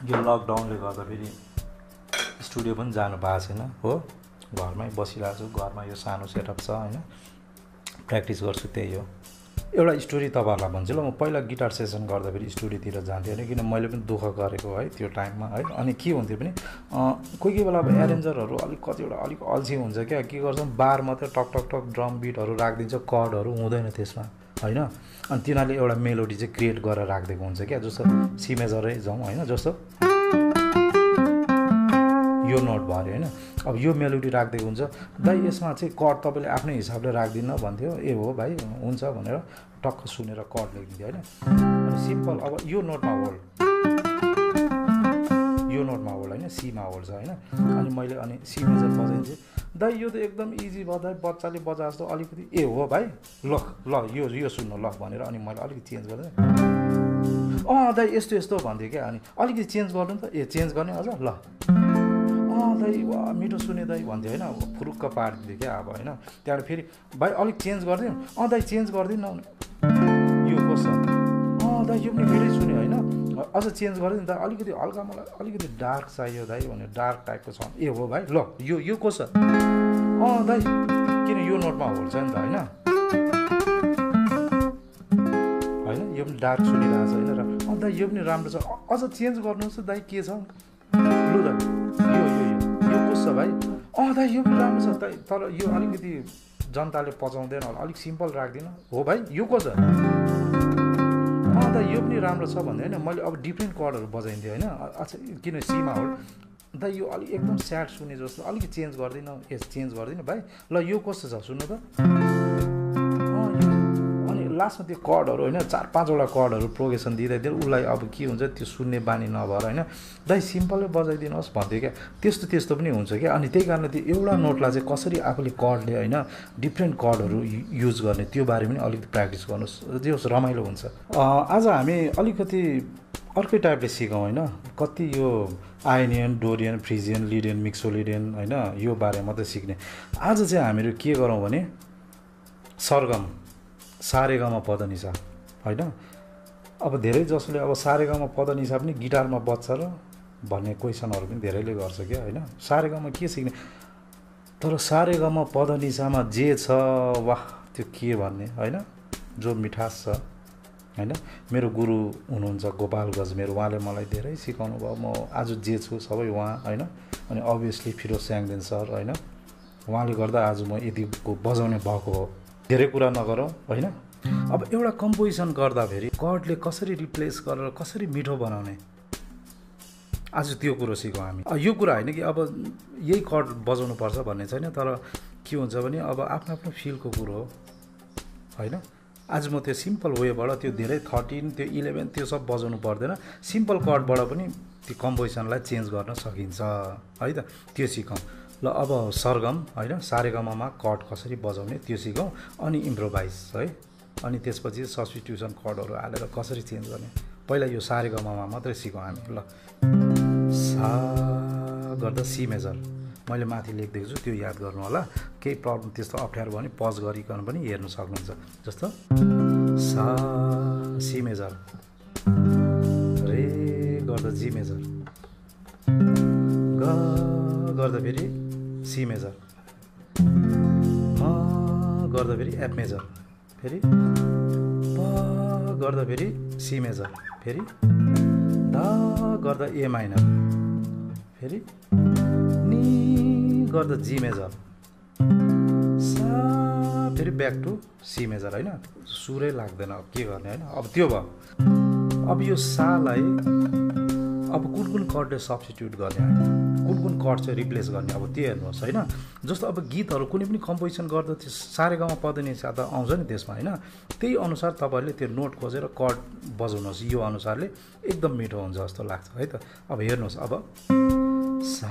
यो लकडाउनले गर्दा फेरि स्टुडियो पनि जानु पाएको छैन हो? घरमै बसिरहेको छु घरमा यो सानो सेटअप छ होइन? प्र्याक्टिस गर्छु त्यही हो। एउटा स्टोरी तपाईँहरूलाई भन्छु ल म पहिला गिटार सेसन गर्दाखेरि स्टुडियोतिर जान्थेँ होइन? किन मैले पनि दुःख गरेको है त्यो टाइममा है अनि के हुन्थ्यो भने कोही कोही बेला अब एरेन्जरहरू अलिक कतिवटा अलिक अल्छी हुन्छ क्या? के गर्छौँ? बार मात्रै टक टक टक ड्रम बिटहरू राखिदिन्छ कर्डहरू हुँदैन त्यसमा। होइन? अनि तिनीहरूले एउटा मेलोडी चाहिँ क्रिएट गरेर राखिदिएको हुन्छ क्या जस्तो सी मेजरै जाउँ होइन? जस्तो यो नोट भयो अरे होइन? अब यो मेलोडी राखिदिएको हुन्छ। दाइ यसमा चाहिँ कट तपाईँले आफ्नै हिसाबले राखिदिनु भन्थ्यो। ए हो भाइ हुन्छ भनेर टक्क सुनेर कट लेखिदिन्थ्यो होइन? अनि सिम्पल अब यो नोटमा होल्ड यो नोटमा होल्ड होइन सीमा होल्ड छ होइन। अनि मैले अनि सी मेजर बजाइदिन्थेँ दाइ यो त एकदम इजी भयो दाइ बच्चाले बजा जस्तो अलिकति ए हो भाइ ल ल यो यो सुन्नु ल भनेर अनि मैले अलिकति चेन्ज गरेँ अँ दाइ यस्तो यस्तो भन्थ्यो क्या। अनि अलिकति चेन्ज गर्नु त ए चेन्ज गर्ने अझ ल। अँ दाइ वा मिठो सुने दाइ भन्थ्यो होइन फुरुक्क पारिदिन्थ्यो क्या अब होइन। त्यहाँबाट फेरि भाइ अलिक चेन्ज गरिदिउँ अँ दाइ चेन्ज गरिदिनु न। यो कस्तो अँ दाइ यो पनि मिठै सुन्यो होइन। अझ चेन्ज गरिदिनु त अलिकति हल्का मलाई अलिकति डार्क चाहियो दाइ भने डार्क टाइपको छ ए हो भाइ ल यो यो कसो अँ दाइ किन यो नोटमा होल्छ नि त होइन? होइन यो पनि डार्क सुनिरहेको छ होइन? र अँ दाइ यो पनि राम्रो छ। अझ चेन्ज गर्नुहोस् त दाइ के छ? लु दाइ यो यो यो यो कस्तो भाइ? अँ दाइ यो पनि राम्रो छ। दाइ तर यो अलिकति जनताले पचाउँदैन होला। अलिक सिम्पल राखिदिनु। हो भाइ यो कसो अँ दाइ यो पनि राम्रो छ भन्दै होइन मैले अब डिफ्रेन्ट कर्डहरू बजाइन्थेँ होइन। अच्छा किन सीमा हो? दाइ यो अलिक एकदम स्याड सुने जस्तो अलिकति चेन्ज गरिदिनु। ए चेन्ज गरिदिनु भाइ। ल यो कस्तो छ? सुन्नु त। लास्टमा त्यो कर्डहरू होइन चार पाँचवटा कर्डहरू प्रोगेसन दिँदै दिएर उसलाई अब के हुन्छ त्यो सुन्ने बानी नभएर होइन दाइ सिम्पलै बजाइदिनुहोस् भन्थ्यो क्या। त्यस्तो त्यस्तो पनि हुन्छ क्या। अनि त्यही कारणले त्यो एउटा नोटलाई चाहिँ कसरी आफूले कर्डले होइन डिफ्रेन्ट कर्डहरू युज गर्ने त्यो बारे पनि अलिकति प्र्याक्टिस गर्नुहोस्। जे होस् रमाइलो हुन्छ। आज हामी अलिकति अर्कै टाइपले सिकौँ होइन। कति यो Ionian Dorian Phrygian Lydian Mixolydian होइन यो बारे मात्रै सिक्ने। आज चाहिँ हामीहरू के गरौँ भने सरगम। सारेगामा पदनिसा होइन? अब धेरै जसले अब सारेगामा पदनिसा पनि गिटारमा बज्छ र भन्ने क्वेसनहरू पनि धेरैले गर्छ क्या होइन? सारेगामा के सिक्ने? तर सारेगामा पदनिसामा जे छ वाह त्यो के भन्ने होइन? जो मिठास छ होइन? मेरो गुरु हुनुहुन्छ गोपाल गजमेर उहाँले मलाई धेरै सिकाउनु भयो। म आज जे छु सबै उहाँ होइन? अनि अभियसली फिरोज स्याङदेन सर होइन? उहाँले गर्दा आज म यतिको बजाउने भएको हो। धेरै कुरा नगरौँ होइन? अब एउटा कम्पोजिसन गर्दाखेरि कर्डले कसरी रिप्लेस गरेर कसरी मिठो बनाउने? आज त्यो कुरो सिकौँ हामी। यो कुरा होइन कि अब यही कर्ड बजाउनु पर्छ भन्ने छैन तर के हुन्छ भने अब आफ्नो आफ्नो फिलको कुरो हो होइन? आज म त्यो सिम्पल वेबाट त्यो धेरै थर्टिन त्यो इलेभेन त्यो सब बजाउनु पर्दैन। सिम्पल कर्डबाट पनि त्यो कम्पोजिसनलाई चेन्ज गर्न सकिन्छ है त? त्यो सिकौँ ल अब सरगम होइन? सारेगममा कर्ड कसरी बजाउने? त्यो सिकौँ। अनि इम्प्रोभाइज है? अनि त्यसपछि सब्सटिट्युसन कर्डहरू हालेर कसरी चेन्ज गर्ने? पहिला यो सारेगममा मात्रै सिकौँ हामी ल। सा गर्दा सी मेजर। मैले माथि लेखिदिएको छु त्यो याद गर्नु होला। केही प्रब्लम त्यस्तो अप्ठ्यारो भयो भने पज गरिकन पनि हेर्नु सक्नुहुन्छ। जस्तो। सा सी मेजर। रे गर्दा जी मेजर। ग गर्दा फेरि। C major. गर्दा फेरि एफ मेजर। फेरि गर्दा फेरि सी मेजर। फेरि ध गर्दा ए माइनर। फेरि नि गर्दा जी मेजर। सा फेरि ब्याक टु सी मेजर होइन। सुरै लाग्दैन। अब के गर्ने होइन? अब त्यो भयो। अब यो सालाई अब कुन कुन कर्डले सब्सटिट्युट गर्ने कुन कुन कर्ड चाहिँ रिप्लेस गर्ने अब त्यो हेर्नुहोस् होइन? जस्तो अब गीतहरू कुनै पनि कम्पोजिसन गर्दा त्यो सारे गाउँमा पदनी त आउँछ नि त्यसमा होइन? त्यही अनुसार तपाईँहरूले त्यो नोट खोजेर कर्ड बजाउनुहोस् यो अनुसारले एकदम मिठो हुन्छ जस्तो लाग्छ है त? अब हेर्नुहोस् अब सा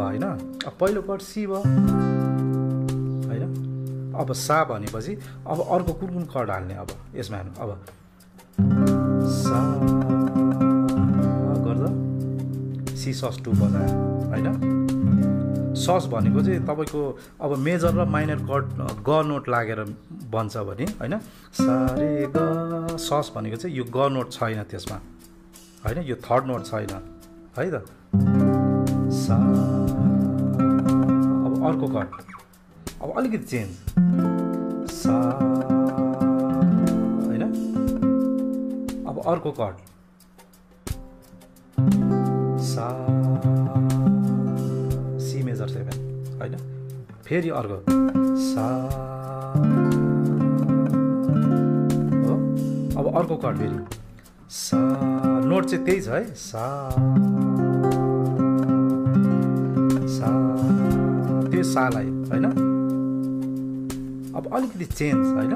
होइन? अब पहिलो कर्ड सी भयो होइन? अब सा भनेपछि अब अर्को कुन कुन कर्ड हाल्ने अब यसमा हेर्नु अब सा सी सस टू बजायो होइन? सस भनेको चाहिँ तपाईँको अब मेजर र माइनर कर्ड ग नोट लागेर बन्छ भने होइन? सारे ग सस भनेको चाहिँ यो ग नोट छैन त्यसमा होइन? यो थर्ड नोट छैन है त? सा अब अर्को कट अब अलिकति चेन्ज। सा होइन? अब अर्को कट। सा। सी मेजर सेभेन होइन? फेरि अर्को। सा। हो? अब अर्को कट फेरि। सा। नोट चाहिँ त्यही छ है। सा। सा। त्यो सालाई होइन? अब अलिकति चेन्ज होइन?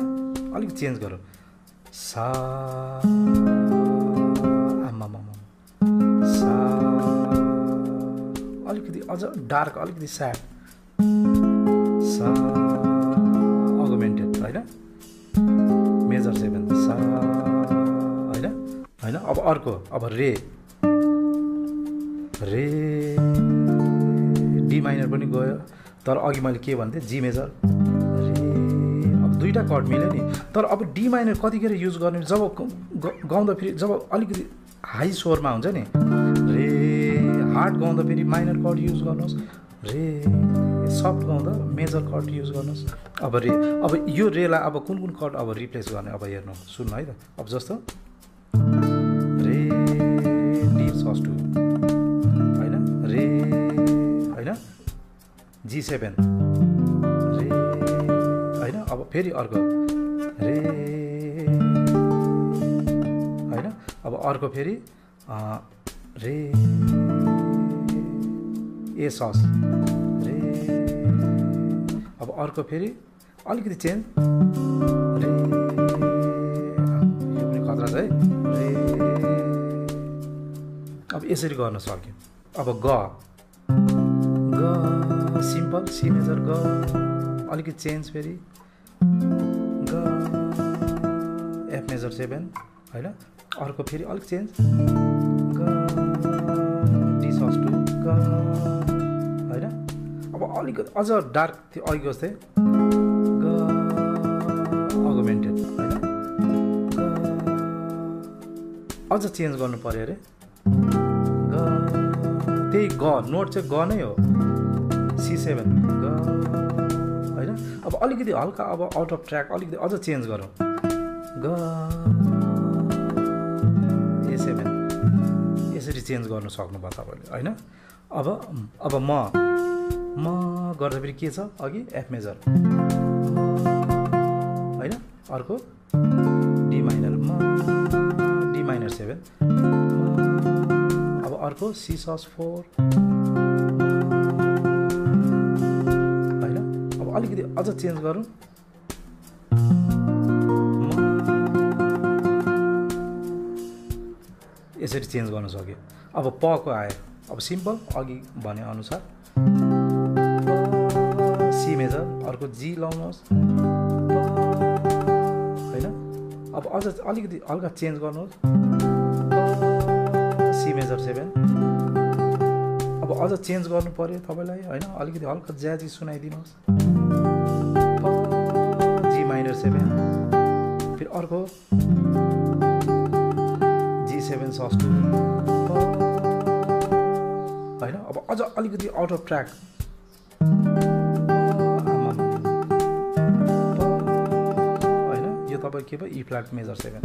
अलिकति चेन्ज गरौँ। सा। अझ डार्क अलिकति स्याड। सा होइन? मेजर सेभेन सा होइन? होइन? अब अर्को अब रे। रे डी माइनर पनि गयो। तर अघि मैले के भन्थेँ? G major. रे अब दुईवटा कट मिल्यो नि। तर अब डी माइनर कतिखेर युज गर्ने? जब गाउँदाखेरि जब अलिकति हाई स्वरमा हुन्छ नि। हार्ड गाउँदा फेरि माइनर कट युज गर्नुहोस्। रे सफ्ट गाउँदा मेजर कट युज गर्नुहोस्। अब रे अब यो रेलाई अब कुन कुन कट अब रिप्लेस गर्ने? अब हेर्नु सुन्नु है त। अब जस्तो। रे डी सस टू होइन? रे होइन? जी सेभेन रे होइन? अब फेरि अर्को। रे होइन? अब अर्को फेरि रे। A sus. रे। अब अर्को फेरि अलिकति चेन्ज रे। यो पनि खतरा छ है। रे। अब यसरी गर्न सक्यो। अब ग। ग। सिम्पल सी मेजर ग। अलिकति चेन्ज फेरि। ग। F major seven. होइन? अर्को फेरि अलिक चेन्ज। ग। D sus two. ग। अलिकति अझ डार्क थियो अघि जस्तै। अगुमेन्टेड अझ चेन्ज गर्नु पऱ्यो अरे। त्यही ग नोट चाहिँ ग नै हो। सी सेभेन ग होइन? अब अलिकति हल्का अब आउट अफ ट्र्याक अलिकति अझ चेन्ज गरौँ। ग ए सेभेन यसरी चेन्ज गर्नु सक्नुभयो तपाईँले होइन? अब अब म म गर्दा फेरि के छ? अघि एफ मेजर होइन? अर्को डी माइनर म डी माइनर सेभेन अब अर्को सी सस फोर होइन? अब अलिकति अझ चेन्ज गरौँ। यसरी चेन्ज गर्न सक्यो। अब पको आयो। अब सिम्पल अघि भने अनुसार। अर्को जी लाउनुहोस्। होइन? अब अझ अलिकति हल्का चेन्ज गर्नुहोस्। सी मेजर सेभेन अब अझ चेन्ज गर्नु पऱ्यो तपाईँलाई होइन? अलिकति हल्का ज्याजी सुनाइदिनुहोस्। जी माइनर सेभेन फेरि अर्को। जी सेभेन सस टू होइन? अब अझ अलिकति आउट अफ ट्र्याक तपाईँ के भयो ई फ्ल्याट मेजर सेभेन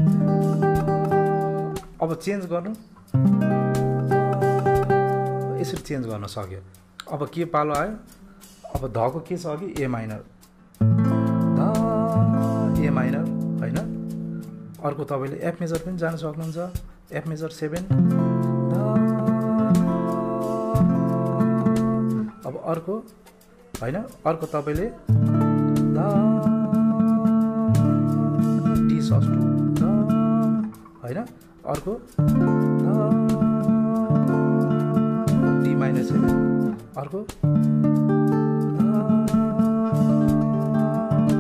अब चेन्ज गर्नु। यसरी चेन्ज गर्न सक्यो। अब के पालो आयो? अब धको के छ अघि? ए माइनर ध ए माइनर होइन? अर्को तपाईँले एफ मेजर पनि जान सक्नुहुन्छ। एफ मेजर सेभेन अब अर्को होइन? अर्को तपाईँले अर्को? डी माइनस सेभेन अर्को?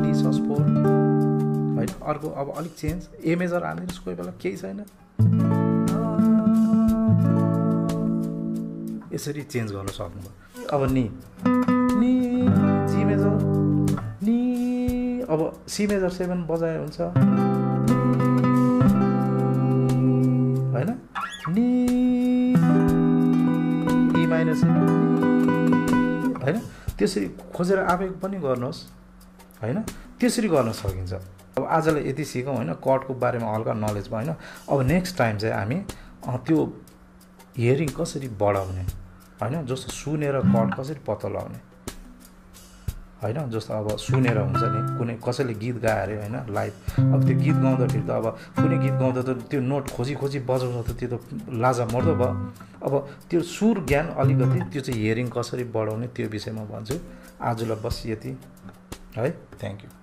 D sus four. होइन अर्को अब अलिक चेन्ज ए मेजर हालिदिनुहोस् कोही बेला केही छैन। यसरी चेन्ज गर्न सक्नुभयो। अब नि। नि जी मेजर नि अब सी मेजर सेभेन बजाए हुन्छ। नि ई माइनस होइन? त्यसरी खोजेर आफै पनि गर्नुहोस् होइन? त्यसरी गर्न सकिन्छ। अब आजलाई यति सिकौँ होइन? कटको बारेमा हल्का नलेज भयो होइन? अब नेक्स्ट टाइम चाहिँ हामी त्यो हियरिङ कसरी बढाउने होइन? जस्तो सुनेर कट कसरी पत्ता लगाउने। होइन? जस्तो अब सुनेर हुन्छ नि कुनै कसैले गीत गायो अरे होइन लाइभ। अब त्यो गीत गाउँदाखेरि त अब कुनै गीत गाउँदा त त्यो नोट खोजी खोजी बजाउँदा त त्यो त लाजा मर्दो भयो। अब त्यो सुर ज्ञान अलिकति त्यो चाहिँ हियरिङ कसरी बढाउने त्यो विषयमा भन्छु। आजलाई बस यति है? Thank you